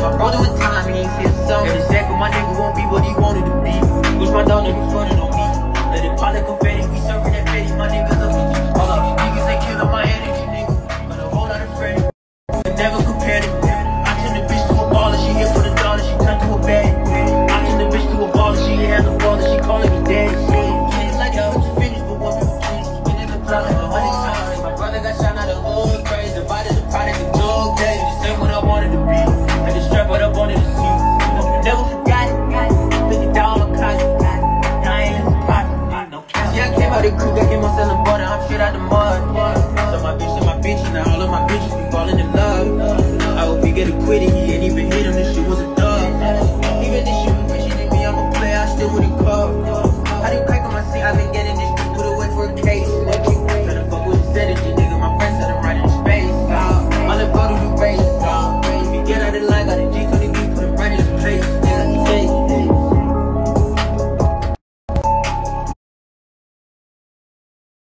I it with time, he ain't still something. Every second, my nigga won't be what he wanted to be. Push my down and he on me. Let it pile like confetti, we serving that petty, my niggas killing my energy, nigga. Got a whole lot of But never compared it. I turned the bitch to a baller, she here for the dollar, she turned to a bag. I turned the bitch to a baller, she had no father, she calling me daddy. My brother got shot, out of. Divided the product. Just what I wanted to be. Party crew back in my selling butter, I'm shit out the mud. So my bitch and my bitch, now all of my bitches be falling in love. I hope he get acquitted. he ain't even hit him, this shit was a dub. Even this she was bitching at me, I'm a player, I still would've called. I didn't crack on my seat, I've been getting this shit put away for a case. Tryna fuck with the sedative, nigga, my friends said I'm right in space. All the bottle you raised, if you get out of line, got a G